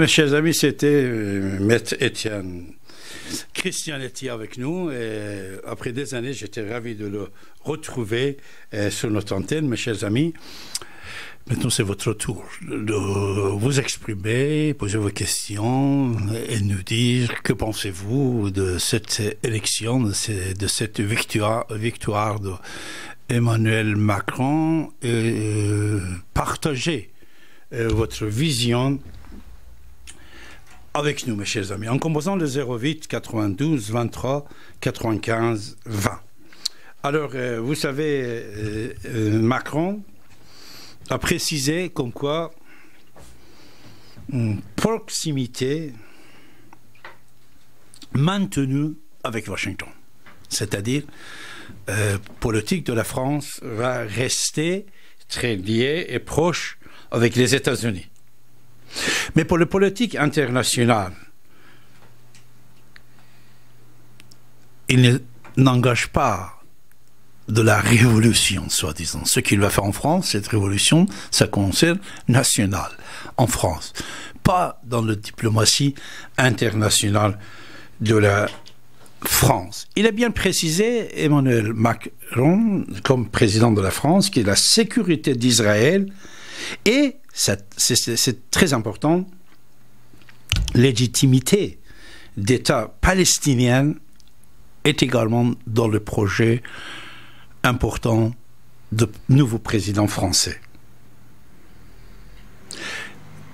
Mes chers amis, c'était euh, Maître Étienne. Christian était avec nous après des années, j'étais ravi de le retrouver euh, sur notre antenne, mes chers amis. Maintenant, c'est votre tour de vous exprimer, poser vos questions et nous dire que pensez-vous de cette élection, de, cette victoire, victoire de Emmanuel Macron et euh, partager euh, votre vision avec nous, mes chers amis, en composant le 08 92 23 95 20. Alors, euh, vous savez, Macron a précisé comme quoi une proximité maintenue avec Washington. C'est-à-dire, euh, politique de la France va rester très liée et proche avec les États-Unis. Mais pour le politique international, il n'engage pas de la révolution, soi-disant. Ce qu'il va faire en France, cette révolution, ça concerne national, en France. Pas dans la diplomatie internationale de la France. Il a bien précisé, Emmanuel Macron, comme président de la France, que la sécurité d'Israël et, c'est très important, légitimité d'État palestinien est également dans le projet important de nouveau président français.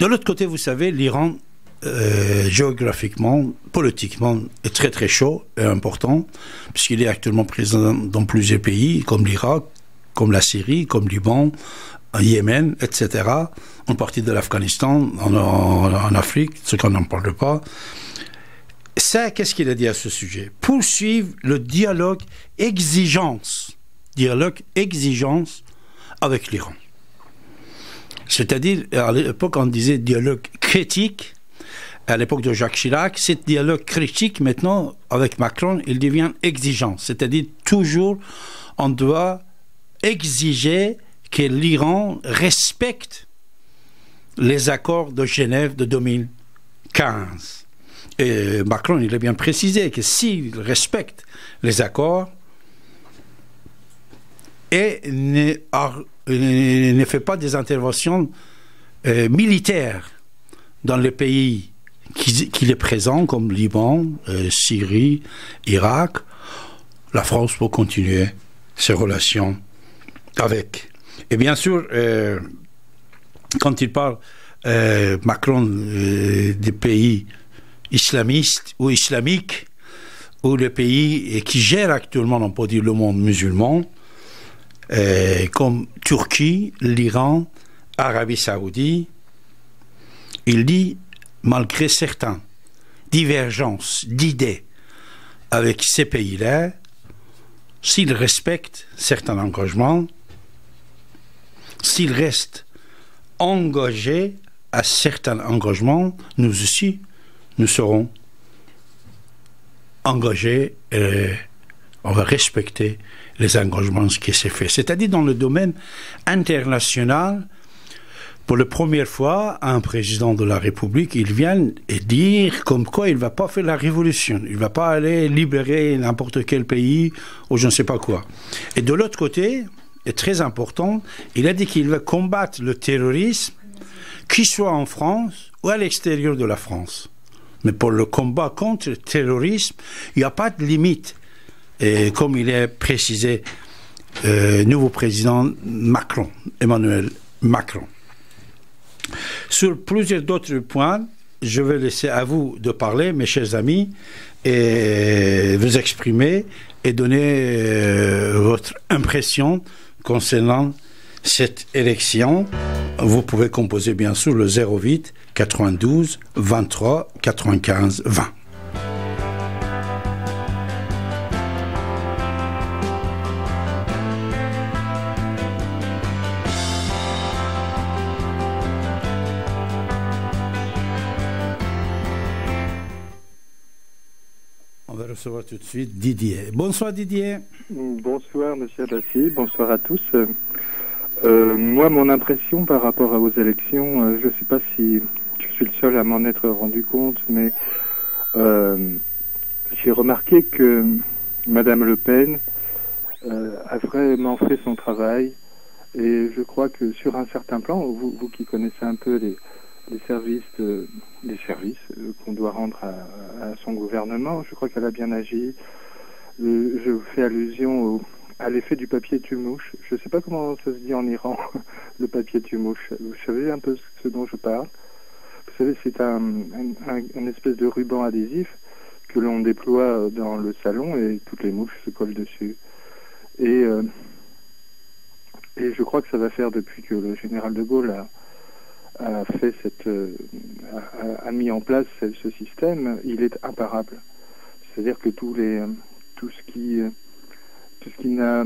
De l'autre côté, vous savez, l'Iran, euh, géographiquement, politiquement, est très très chaud et important, puisqu'il est actuellement présent dans plusieurs pays, comme l'Irak, comme la Syrie, comme Liban, Yémen, etc., en partie de l'Afghanistan, en, en, Afrique, ce qu'on n'en parle pas. Ça, qu'est-ce qu'il a dit à ce sujet? Poursuivre le dialogue exigence dialogue exigence avec l'Iran. C'est-à-dire, à l'époque, on disait dialogue critique. À l'époque de Jacques Chirac, ce dialogue critique, maintenant, avec Macron, il devient exigeant. C'est-à-dire, toujours, on doit exiger que l'Iran respecte les accords de Genève de 2015. Et Macron, il a bien précisé que s'il respecte les accords, et ne, fait pas des interventions euh, militaires dans les pays qu'il est présent, comme Liban, euh, Syrie, Irak, la France peut continuer ses relations avec. Et bien sûr, euh, quand il parle, Macron, des pays islamistes ou islamiques, ou les pays qui gèrent actuellement, on peut dire, le monde musulman, euh, comme Turquie, l'Iran, Arabie saoudite, il dit, malgré certaines divergences d'idées avec ces pays-là, s'ils respectent certains engagements, s'ils restent engagés à certains engagements, nous aussi, nous serons engagés et on va respecter les engagements qui s'est fait. C'est-à-dire dans le domaine international, pour la première fois, un président de la République, il vient et dire comme quoi il ne va pas faire la révolution, il ne va pas aller libérer n'importe quel pays ou je ne sais pas quoi. Et de l'autre côté, est très important, il a dit qu'il va combattre le terrorisme, qu'il soit en France ou à l'extérieur de la France. Mais pour le combat contre le terrorisme, il n'y a pas de limite. Et comme il est précisé, euh, nouveau président Macron, Emmanuel Macron. Sur plusieurs d'autres points, je vais laisser à vous de parler, mes chers amis, et vous exprimer et donner euh, votre impression concernant cette élection. Vous pouvez composer bien sûr le 08 92 23 95 20. Bonsoir Didier. Bonsoir Monsieur Bassi, bonsoir à tous. Euh, moi, mon impression par rapport vos élections, euh, je ne sais pas si je suis le seul à m'en être rendu compte, mais j'ai remarqué que Madame Le Pen a vraiment fait son travail. Et je crois que sur un certain plan, vous qui connaissez un peu les, les services, les services qu'on doit rendre à, son gouvernement, je crois qu'elle a bien agi. je fais allusion au, à l'effet du papier tue-mouche. Je ne sais pas comment ça se dit en Iran, le papier tue-mouche. Vous savez un peu ce dont je parle? Vous savez, c'est un, un, espèce de ruban adhésif que l'on déploie dans le salon et toutes les mouches se collent dessus. Et, euh, et je crois que ça va faire depuis que le général de Gaulle a, a fait cette, euh, a, a, mis en place ce, ce, système, il est imparable. C'est-à-dire que tous les, tout ce qui tout ce qui n'a,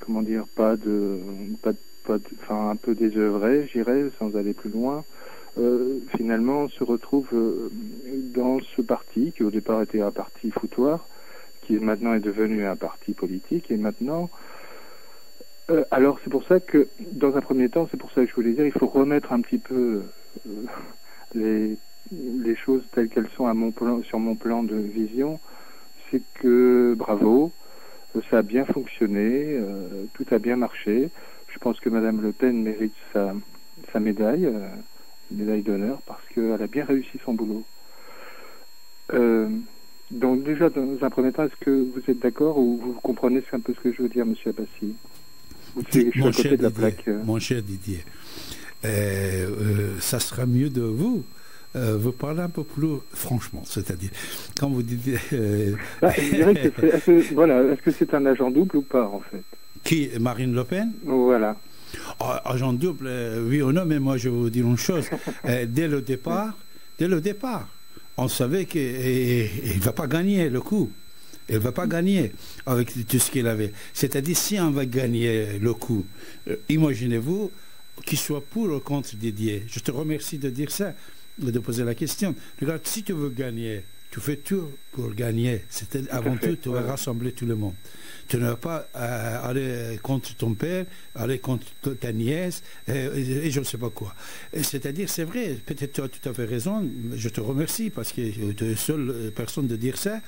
comment dire, pas de, pas, pas enfin un peu désœuvré, j'irais, sans aller plus loin, euh, finalement se retrouve euh, dans ce parti qui au départ était un parti foutoir, qui maintenant est devenu un parti politique, et maintenant, euh, alors c'est pour ça que, dans un premier temps, c'est pour ça que je voulais dire, il faut remettre un petit peu euh, les, les choses telles qu'elles sont à mon plan, sur mon plan de vision. C'est que bravo, ça a bien fonctionné, euh, tout a bien marché. Je pense que Madame Le Pen mérite sa, sa médaille, euh, médaille d'honneur, parce qu'elle a bien réussi son boulot. Euh, donc déjà, dans un premier temps, est-ce que vous êtes d'accord ou vous comprenez un peu ce que je veux dire, Monsieur Abbassi? Mon, cher Didier, mon cher Didier, ça sera mieux de vous euh, vous parlez un peu plus franchement, c'est-à-dire quand vous dites. Euh... Bah, je dirais que voilà, est-ce que c'est un agent double ou pas en fait? Qui? Marine Le Pen? Voilà. Oh, agent double, euh, oui ou non, mais moi je vais vous dire une chose. euh, dès le départ, dès le départ, on savait qu'il ne va pas gagner le coup. Il ne va pas gagner avec tout ce qu'il avait. C'est-à-dire, si on va gagner le coup, euh, imaginez-vous qu'il soit pour ou contre Didier. Je te remercie de dire ça de poser la question. Regarde, si tu veux gagner, tu fais tout pour gagner. Avant tout, tu vas rassembler tout le monde. Tu ne vas pas euh, aller contre ton père, aller contre ta nièce, et, et je ne sais pas quoi. C'est-à-dire, c'est vrai, peut-être tu as tout à fait raison, je te remercie parce que tu es la seule personne de dire ça.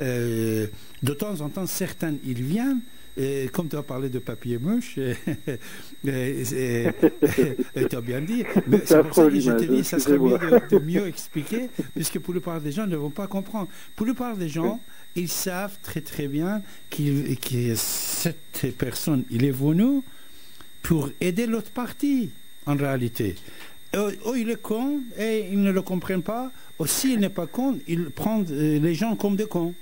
Euh, de temps en temps, certains, ils viennent, et comme tu as parlé de papier mouche, tu as bien dit, mais c'est pour ça que je te dis, ça serait mieux de, de, mieux expliquer, puisque pour la plupart des gens ne vont pas comprendre. Pour la plupart des gens, ils savent très très bien qu'il qu cette personne, il est venu pour aider l'autre partie, en réalité. Ou il est con et ils ne le comprennent pas, ou s'il n'est pas con, il prend les gens comme des cons.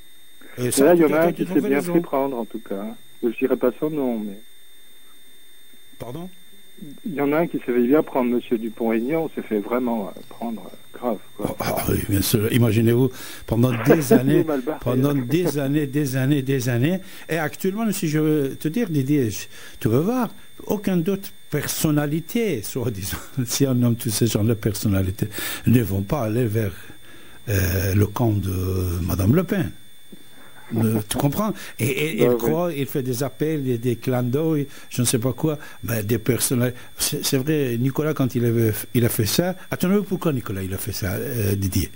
Et ça, là, il y en a qui s'est bien fait prendre, en tout cas. Je ne dirais pas son nom, mais. Pardon? Il y en a un qui savait bien prendre M. Dupont-Aignan, s'est fait vraiment prendre grave. Quoi. Oh, oh, oui, bien sûr. Imaginez-vous, pendant des années, pendant des années, des années, des années, et actuellement, si je veux te dire, Didier, tu veux voir, aucune autre personnalité, soi-disant, si on nomme tous ces gens de personnalité, ne vont pas aller vers euh, le camp de Mme Le Pen. Tu comprends? Et, et il croit, il fait des appels, des, des clins d'œil, je ne sais pas quoi, ben, des personnages. C'est vrai, Nicolas, quand il, avait, il a fait ça, à ton avis, pourquoi Nicolas il a fait ça, euh, Didier?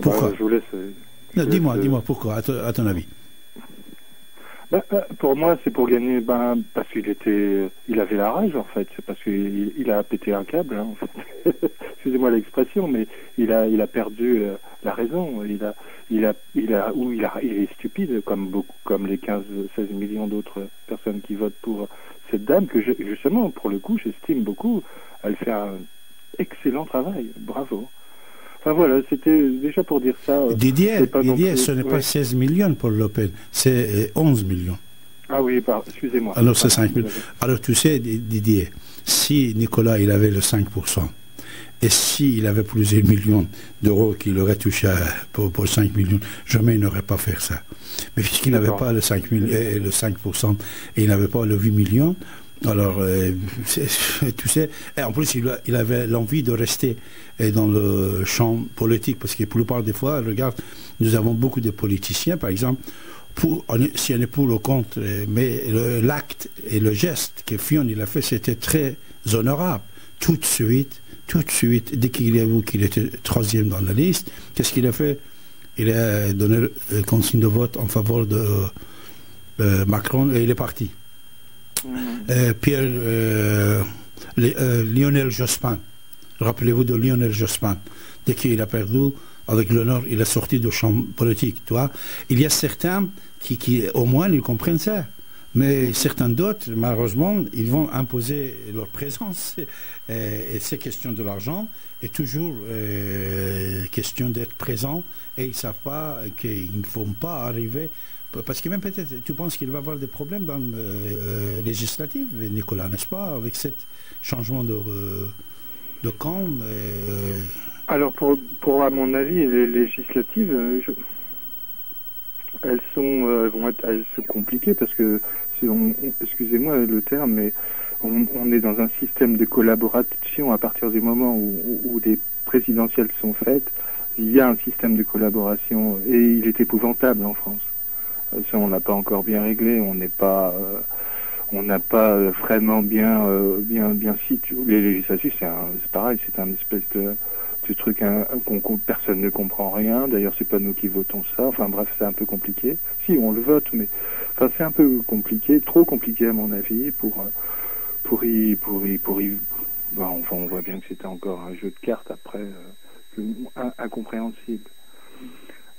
Pourquoi? bah, Je vous laisse. Non, dis-moi, dis-moi pourquoi, à, à, ton avis. Ben, pour moi, c'est pour gagner, ben, parce qu'il était, il avait la rage en fait. C'est parce qu'il il a pété un câble. Hein, en fait. Excusez-moi l'expression, mais il a, il a perdu euh, la raison. Il a, il a, il a, ou il, a, il est stupide, comme beaucoup, comme les 15, 16 millions d'autres personnes qui votent pour cette dame que je, justement, pour le coup, j'estime beaucoup. Elle fait un excellent travail. Bravo. Enfin voilà, c'était déjà pour dire ça. Didier, Didier ce n'est ouais. pas 16 millions pour l'Open, c'est 11 millions. Ah oui, excusez-moi. Alors c'est 5 millions. Alors tu sais, Didier, si Nicolas il avait le 5%, et s'il avait plusieurs millions d'euros qu'il aurait touché pour, pour 5 millions, jamais il n'aurait pas fait ça. Mais puisqu'il n'avait pas le 5, le 5% et il n'avait pas le 8 millions, alors, euh, tu sais, et en plus, il, avait l'envie de rester dans le champ politique, parce que pour la plupart des fois, regarde, nous avons beaucoup de politiciens, par exemple, pour, si on est pour le compte, mais l'acte et le geste que Fionn il a fait, c'était très honorable. Tout de suite, tout de suite, dès qu'il a vu qu'il était troisième dans la liste, qu'est-ce qu'il a fait? Il a donné le consigne de vote en faveur de Macron et il est parti. Mhm. Pierre Lionel Jospin, rappelez-vous de Lionel Jospin, dès qu'il a perdu, avec l'honneur, il est sorti du champ politique. Il y a certains qui, au moins, ils comprennent ça. Mais certains d'autres, malheureusement, ils vont imposer leur présence. Et, c'est question de l'argent et toujours euh, question d'être présent. Et ils ne savent pas qu'ils ne font pas arriver. Parce que même peut-être, tu penses qu'il va y avoir des problèmes dans le euh, législatif, Nicolas, n'est-ce pas, avec ce changement de, euh, camp Alors, pour, pour, à mon avis, les législatives, elles sont, vont être, elles sont compliquées parce que excusez-moi le terme, mais on, est dans un système de collaboration à partir du moment où, des présidentielles sont faites. Il y a un système de collaboration et il est épouvantable en France. Euh, ça, on n'a pas encore bien réglé. On n'est pas, euh, on n'a pas vraiment bien, euh, bien, bien situé. Les législatives, c'est pareil, c'est un espèce de, truc un, personne ne comprend rien. D'ailleurs, c'est pas nous qui votons ça. Enfin bref, c'est un peu compliqué. Si on le vote, mais enfin c'est un peu compliqué, trop compliqué à mon avis pour pour y pour y pour y. enfin, on voit bien que c'était encore un jeu de cartes après euh, incompréhensible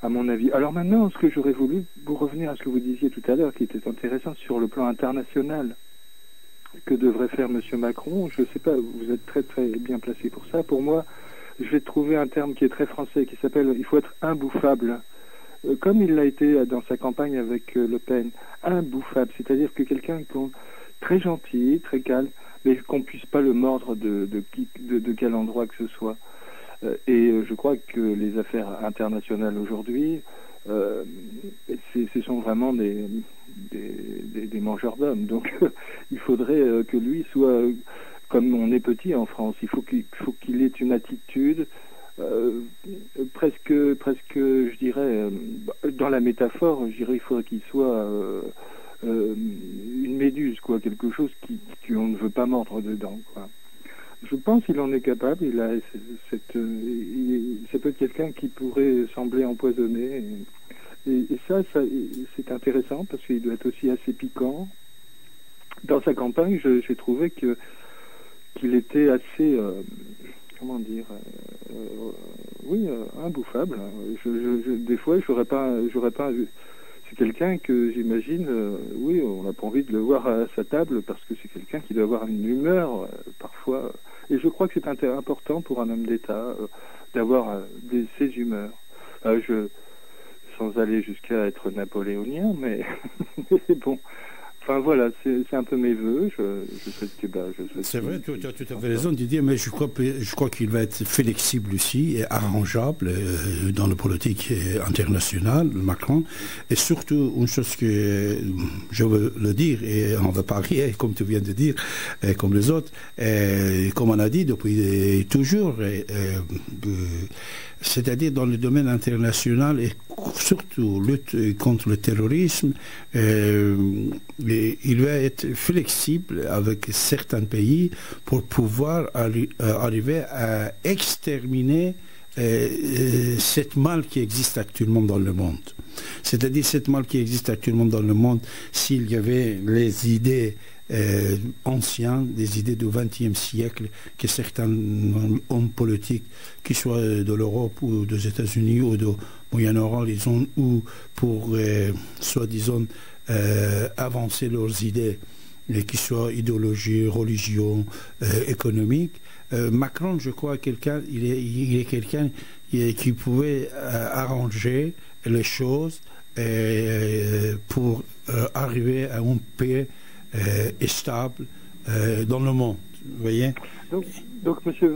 à mon avis. Alors maintenant, ce que j'aurais voulu vous revenir à ce que vous disiez tout à l'heure, qui était intéressant sur le plan international que devrait faire M. Macron? Je ne sais pas, vous êtes très très bien placé pour ça. Pour moi, je vais trouver un terme qui est très français, qui s'appelle il faut être imbouffable. Euh, comme il l'a été dans sa campagne avec euh, Le Pen, imbouffable, c'est-à-dire que quelqu'un très gentil, très calme, mais qu'on puisse pas le mordre de, de, de, quel endroit que ce soit. Euh, et je crois que les affaires internationales aujourd'hui, ce sont vraiment des, des, des mangeurs d'hommes. Donc il faudrait que lui soit comme on est petit en France, il faut qu'il ait une attitude euh, presque, presque, je dirais, euh, dans la métaphore, je dirais, il faudrait qu'il soit euh, une méduse, quoi, quelque chose qui, on ne veut pas mordre dedans, quoi. Je pense qu'il en est capable. Il a cette, c'est peut-être quelqu'un qui pourrait sembler empoisonné. Et, ça, ça c'est intéressant parce qu'il doit être aussi assez piquant. Dans sa campagne, j'ai trouvé que qu'il était assez, euh, comment dire, euh, euh, oui, imbouffable. Je, des fois, j'aurais pas, j'aurais pas c'est quelqu'un que j'imagine, oui, on n'a pas envie de le voir à sa table parce que c'est quelqu'un qui doit avoir une humeur parfois. Et je crois que c'est important pour un homme d'État d'avoir ces humeurs. je, sans aller jusqu'à être napoléonien, mais, mais bon, Enfin voilà, c'est un peu mes voeux. Je, je bah, C'est vrai, tu, as tout à fait raison Didier, mais je crois, je crois qu'il va être flexible aussi et arrangeable euh, dans la politique internationale, Macron. Et surtout, une chose que je veux le dire, et on ne va pas rire, comme tu viens de dire, comme les autres, et comme on a dit depuis toujours, et, c'est-à-dire dans le domaine international et surtout lutte contre le terrorisme, euh, il va être flexible avec certains pays pour pouvoir euh, arriver à exterminer cette mal qui existe actuellement dans le monde. C'est-à-dire cette mal qui existe actuellement dans le monde, s'il y avait les idées euh, anciens, des idées du XXe siècle que certains hommes politiques, qu'ils soient de l'Europe ou des États-Unis ou du Moyen-Orient, ils ont ou pour euh, soi-disant euh, avancer leurs idées, qu'ils soient idéologie, religion, économique. Macron, je crois, quelqu'un, il est, il est quelqu'un qui pouvait arranger les choses pour arriver à un paix euh, stable euh, dans le monde. Vous voyez? Donc, monsieur,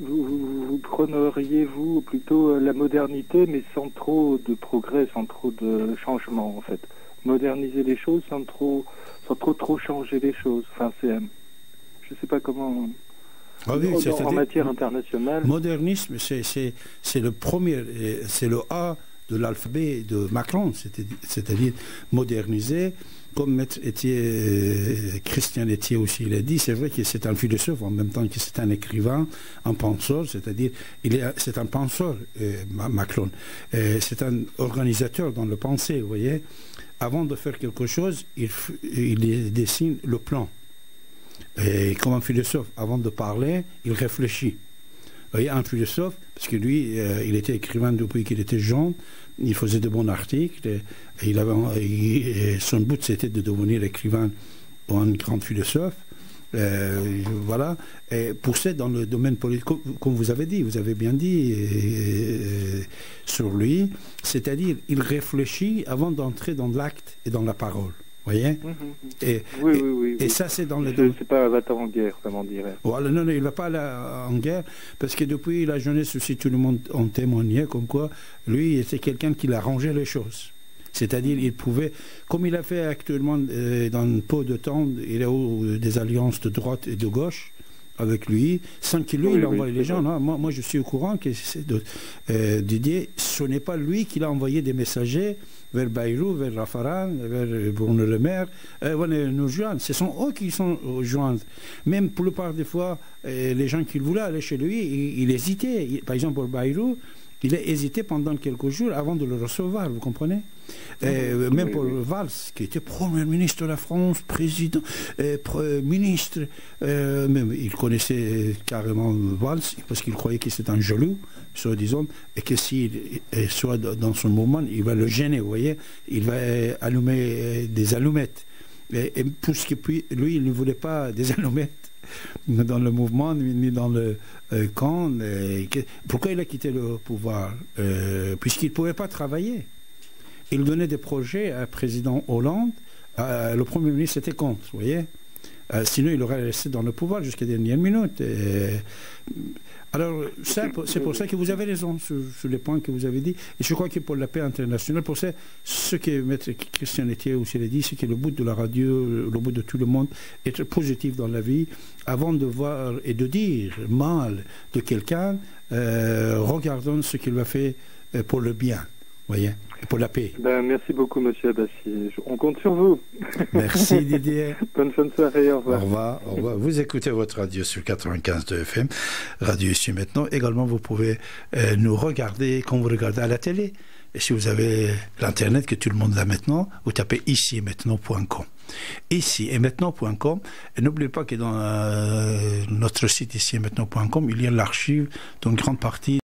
vous, vous, prôneriez-vous plutôt la modernité, mais sans trop de progrès, sans trop de changement, en fait? Moderniser les choses sans trop, sans trop, trop changer les choses? Enfin, c'est. Je ne sais pas comment. Ah oui, en, en matière internationale. Modernisme, c'est le premier, c'est le A de l'alphabet de Macron, c'est-à-dire moderniser, comme Maître Étier, Christian Étier aussi l'a dit, c'est vrai que c'est un philosophe en même temps que c'est un écrivain, un penseur, c'est-à-dire c'est un penseur, Macron. c'est un organisateur dans le pensée, vous voyez. Avant de faire quelque chose, il, il dessine le plan. Et comme un philosophe, avant de parler, il réfléchit. Vous voyez, un philosophe, parce que lui, euh, il était écrivain depuis qu'il était jeune, il faisait de bons articles, son but c'était de devenir écrivain ou un grand philosophe. Euh, voilà, et pousser dans le domaine politique, comme vous avez dit, vous avez bien dit euh, sur lui, c'est-à-dire il réfléchit avant d'entrer dans l'acte et dans la parole voyez mhm, mhm. et, oui, oui, oui, et, ça, c'est dans le. C'est pas un va en guerre, comme on dirait. Voilà, non, non, il ne va pas en guerre, parce que depuis la jeunesse aussi, tout le monde en témoignait, comme quoi, lui, c'est quelqu'un qui arrangé les choses. C'est-à-dire, il pouvait, comme il a fait actuellement euh, dans peu de temps, il a eu des alliances de droite et de gauche avec lui, sans qu'il lui, il envoie les gens. moi, moi, je suis au courant que de, euh, Didier, ce n'est pas lui qui a envoyé des messagers vers Bayrou, vers Rafaran, vers Bruno Le Maire, euh, nous joindre. Ce sont eux qui sont joints. Même pour le part des fois, euh, les gens qui voulaient aller chez lui, il, hésitait. par exemple, pour Bayrou, il a hésité pendant quelques jours avant de le recevoir, vous comprenez euh, Même pour Valls, qui était Premier ministre de la France, président, ministre, même, il connaissait carrément Valls parce qu'il croyait que c'était un jaloux soi-disant, et que s'il soit dans son mouvement, il va le gêner, vous voyez, il va allumer des allumettes. Et, ce qui, lui, il ne voulait pas des allumettes dans le mouvement ni dans le euh, camp. pourquoi il a quitté le pouvoir euh, Puisqu'il ne pouvait pas travailler? Il donnait des projets à président Hollande. Le Premier ministre était contre, vous voyez? Sinon, il aurait resté dans le pouvoir jusqu'à la dernière minute. Alors, c'est pour ça que vous avez raison sur, les points que vous avez dit. Et je crois que pour la paix internationale, pour ça, ce que Maître Christian Etier aussi l'a dit, c'est que le but de la radio, le but de tout le monde, être positif dans la vie, avant de voir et de dire mal de quelqu'un, euh, regardons ce qu'il va faire euh, pour le bien, voyez, et pour la paix. Ben, merci beaucoup, Monsieur Abbassi. On compte sur vous. Merci, Didier. Bonne fin de soirée. Au revoir. Au revoir. Au revoir. Vous écoutez votre radio sur 95 de FM, Radio ici maintenant. Également, vous pouvez euh, nous regarder comme vous regardez à la télé. Et si vous avez l'internet que tout le monde a maintenant, vous tapez ici et maintenant.com. Ici et maintenant.com. Et n'oubliez pas que dans euh, notre site ici et maintenant.com, il y a l'archive d'une grande partie